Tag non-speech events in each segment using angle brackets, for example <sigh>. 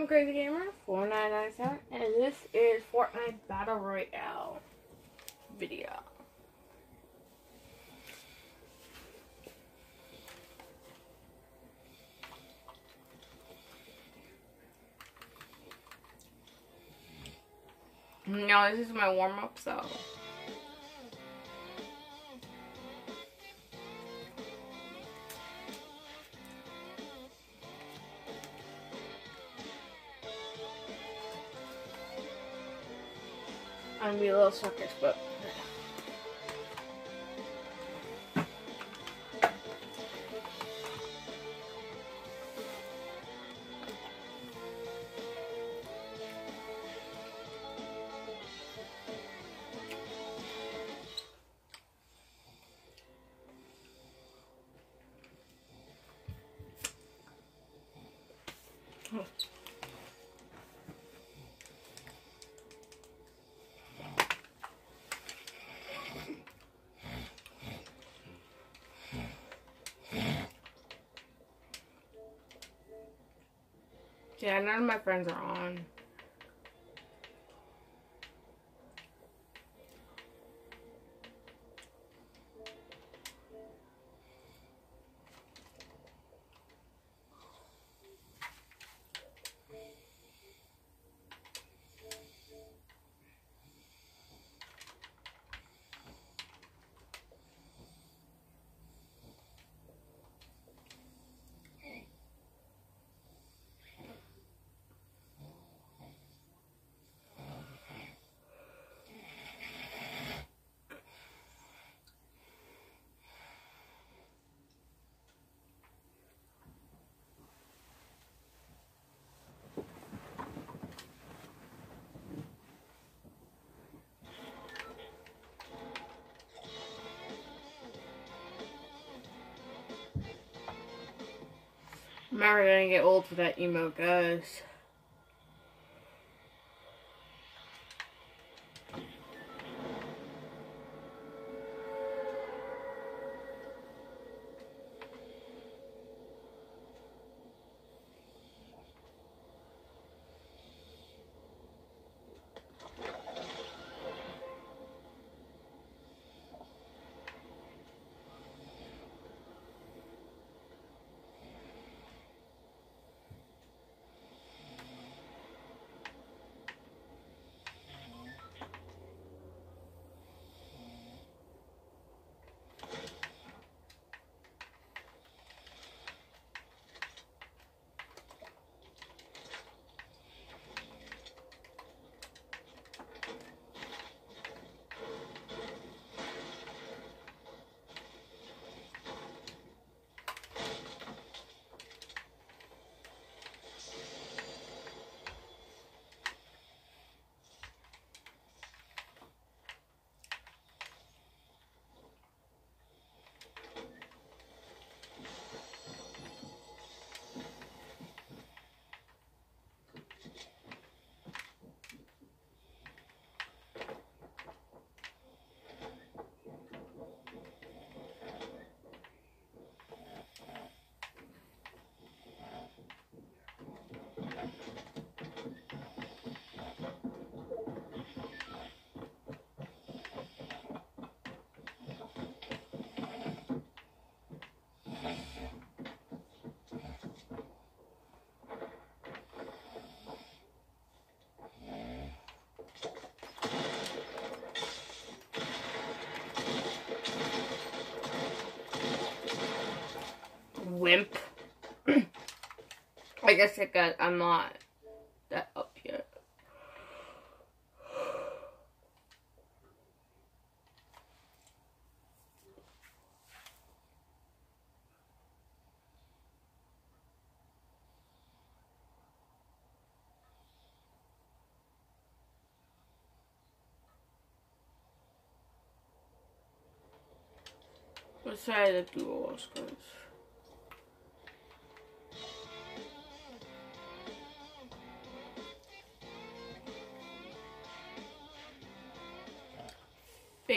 I'm Crazy Gamer 4997 and this is Fortnite Battle Royale video. No, this is my warm up so I'm be a little suckers, but Yeah, none of my friends are on. I'm already gonna get old for that emo, guys. wimp. <clears throat> I guess I got, I'm not that up here. Let's try the dual screws.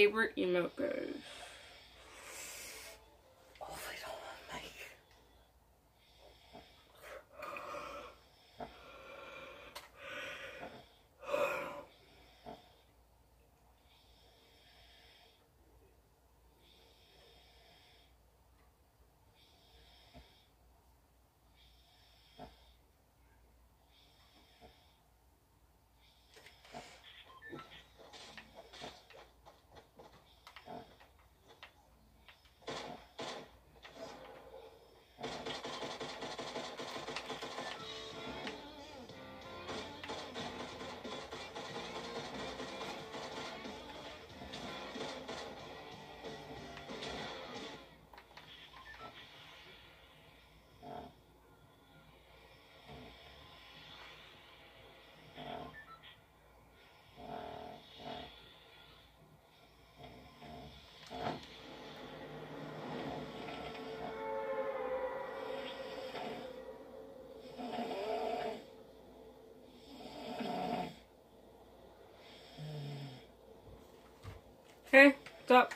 favorite emote goes. Up?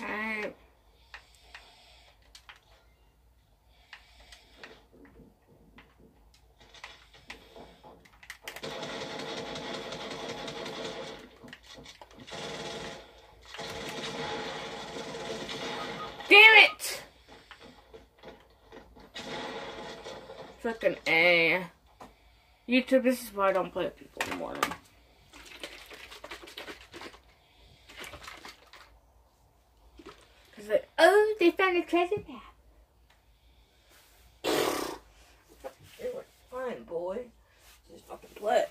Alright. Damn it! Fucking A. YouTube, this is why I don't play with people in the morning. Cause like, oh, they found a treasure map. Fine, boy. Just fucking play.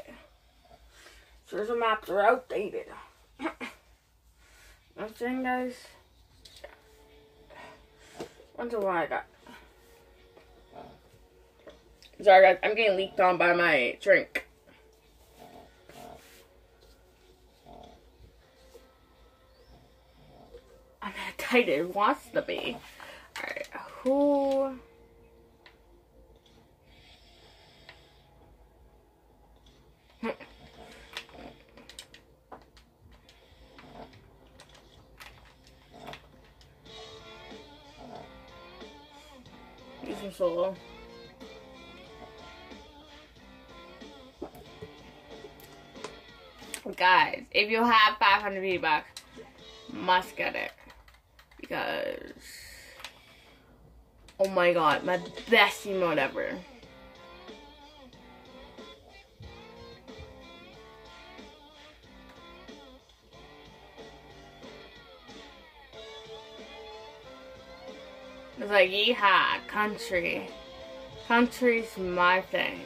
Treasure maps are outdated. <coughs> I'm saying, guys. Wonder why I got. Sorry, guys. I'm getting leaked on by my drink. I'm not tight it wants to be. Alright, who. Solo. Guys, if you have 500 V-Bucks, must get it. Because, oh my god, my best emote ever. It's like, yeehaw, country. Country's my thing.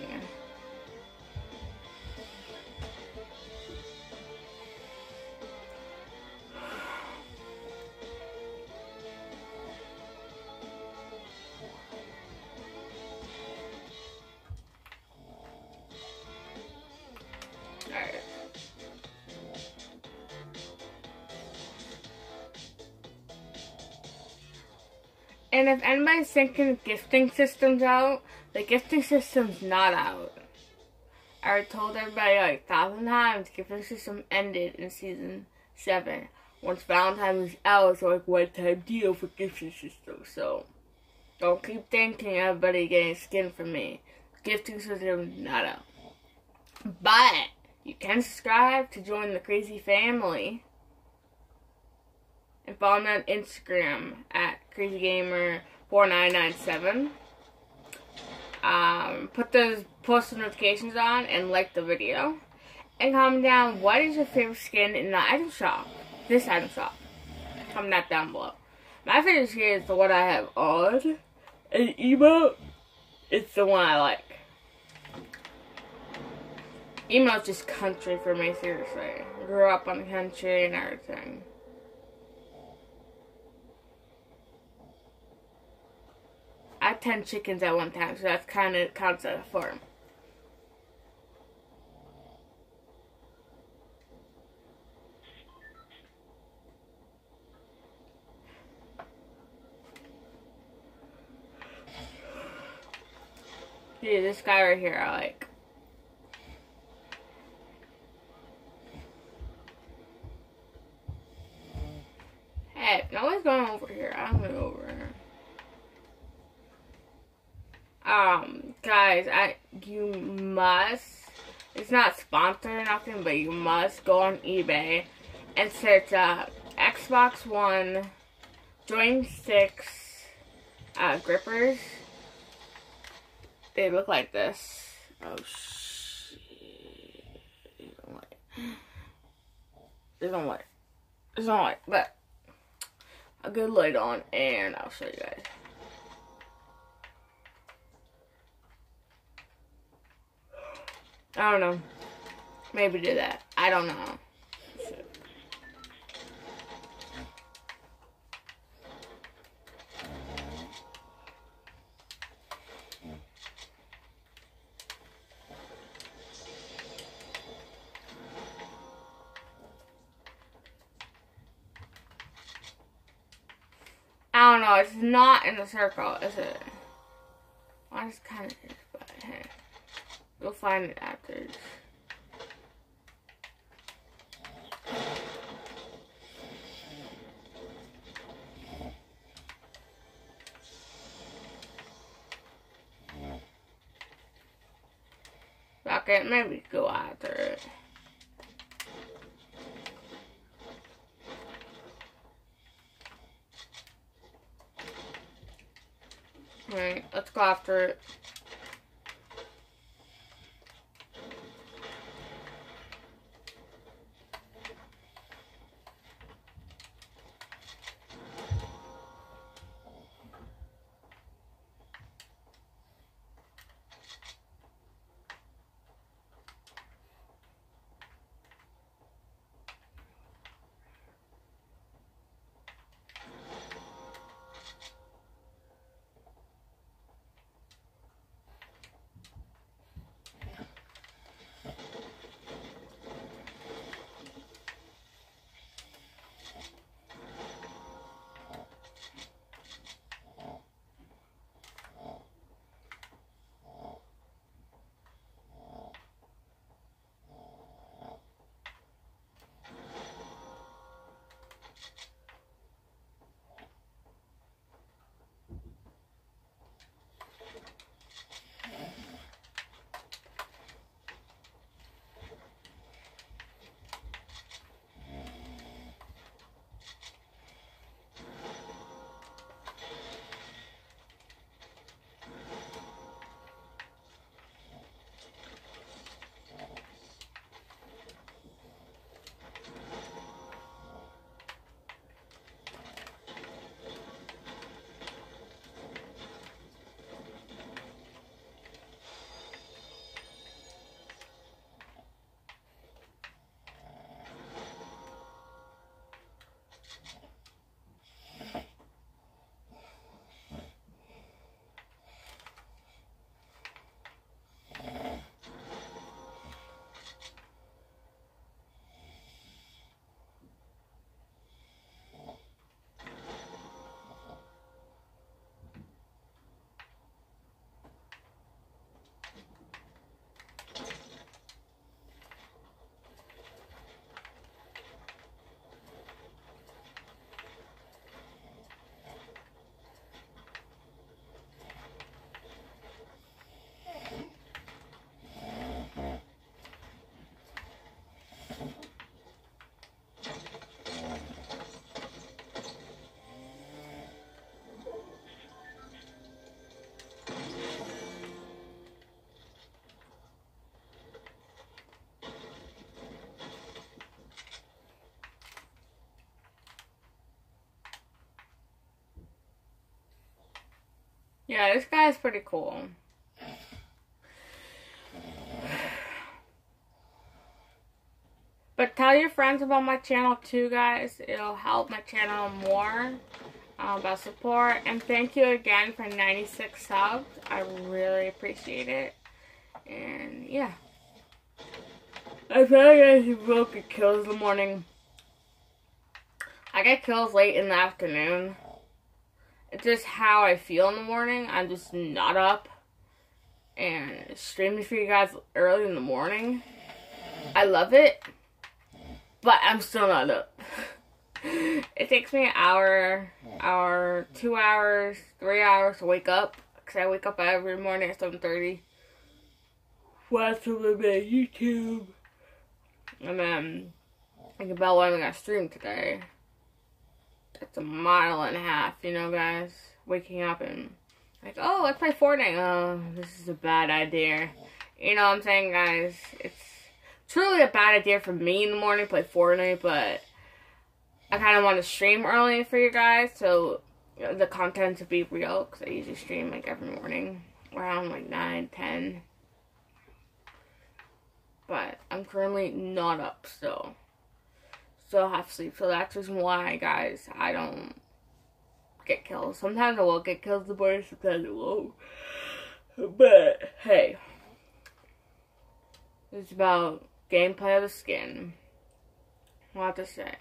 Anybody's thinking gifting system's out, the gifting system's not out. I told everybody like a thousand times gifting system ended in season seven. Once Valentine was out, it's like one time deal for gifting system. So don't keep thinking everybody getting skin from me. Gifting system not out. But you can subscribe to join the crazy family. And follow me on Instagram at crazygamer4997. Um, put those post notifications on and like the video. And comment down what is your favorite skin in the item shop. This item shop. Comment that down below. My favorite skin is the one I have on. And emo, it's the one I like. Emote's just country for me, seriously. Grew up on the country and everything. I had 10 chickens at one time, so that's kind of counts as a farm. Dude, this guy right here, I like. Hey, no one's going over here. I'm going over here. Um, guys, I you must. It's not sponsored or nothing, but you must go on eBay and search uh, Xbox One joysticks uh, grippers. They look like this. Oh shit! There's no light. There's no light, but a good light on, and I'll show you guys. I don't know. Maybe do that. I don't know. I don't know. It's not in the circle, is it? Well, just kind of. We'll find it after. Okay, maybe go after it. Alright, let's go after it. Yeah, this guy's pretty cool. But tell your friends about my channel too, guys. It'll help my channel more uh, about support. And thank you again for 96 subs. I really appreciate it. And yeah. I feel like I should get kills in the morning. I get kills late in the afternoon. It's just how I feel in the morning. I'm just not up. And streaming for you guys early in the morning. I love it. But I'm still not up. <laughs> it takes me an hour, hour, two hours, three hours to wake up. Because I wake up every morning at 7.30. Watch a little bit of YouTube. And then think about what I'm going to stream today. That's a mile and a half, you know, guys. Waking up and like, oh, let's play Fortnite. Oh, this is a bad idea. You know what I'm saying, guys? It's truly a bad idea for me in the morning to play Fortnite, but I kind of want to stream early for you guys, so you know, the content to be real, because I usually stream like every morning around like 9, 10. But I'm currently not up still. Still have sleep, so that's reason why, guys, I don't get kills. Sometimes I will get kills the boys, sometimes I won't. But hey, it's about gameplay of the skin. What to say?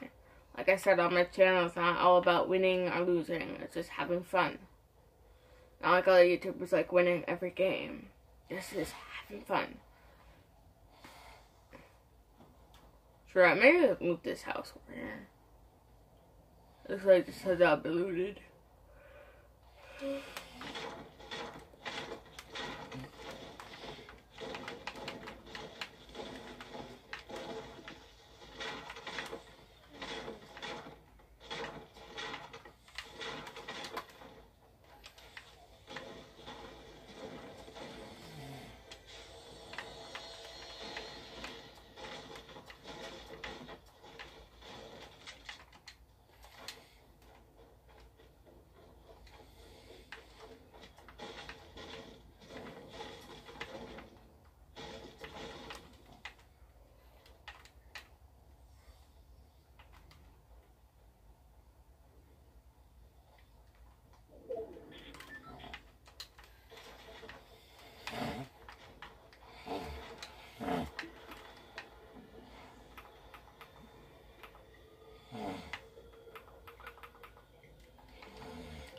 Like I said on my channel, it's not all about winning or losing. It's just having fun. Not like other YouTubers like winning every game. This is having fun. Sure, maybe move this house over here. Looks like this has looted.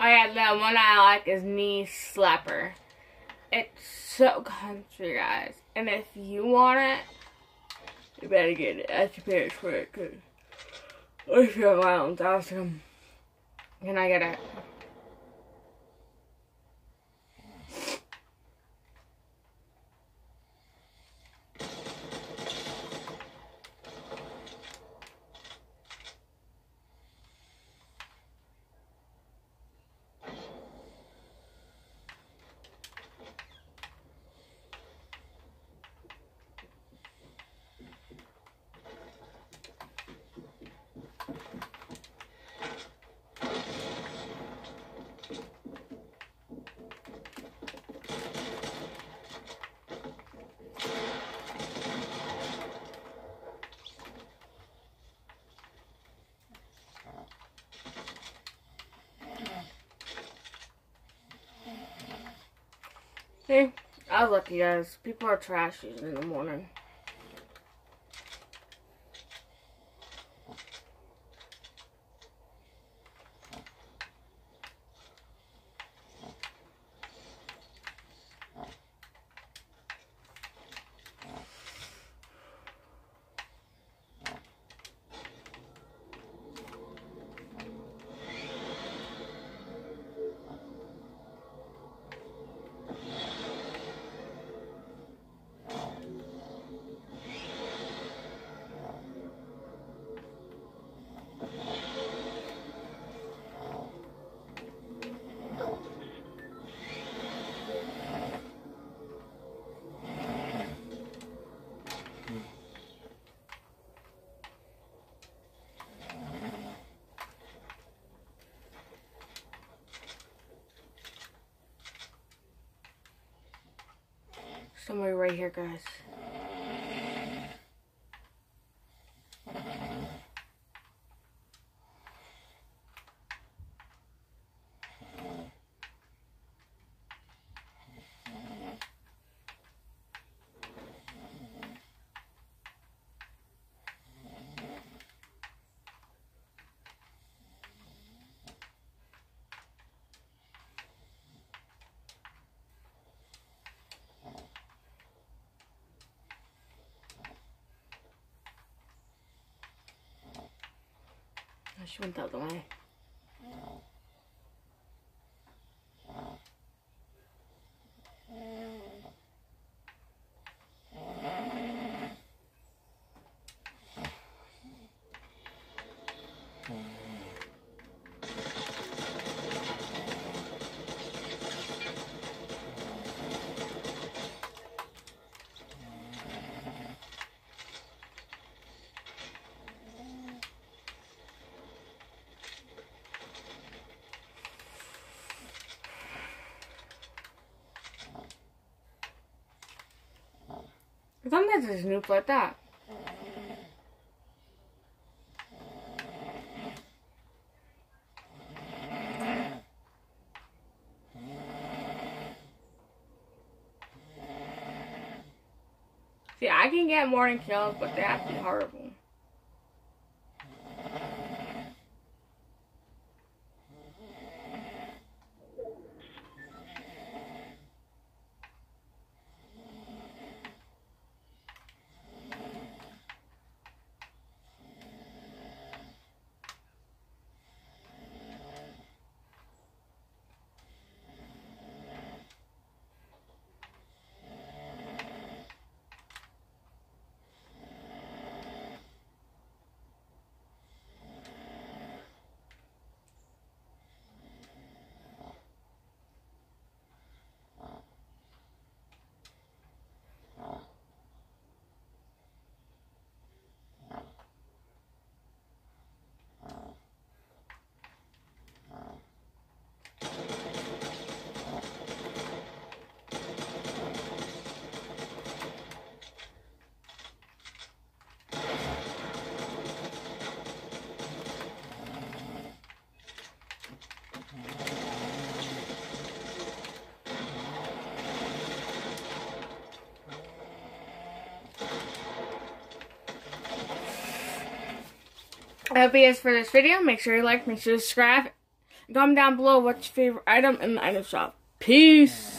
Oh yeah, the one I like is Knee Slapper. It's so country, guys. And if you want it, you better get it. That's your parents for it, cause if you're around, ask them. Can I get it? I was lucky, guys. People are trash in the morning. Somewhere right here, guys. She went the other way. Sometimes there's noob like that. See, I can get morning kills, but they have to be horrible. I hope you guys for this video. Make sure you like, make sure you subscribe. Comment down below what's your favorite item in the item shop. Peace.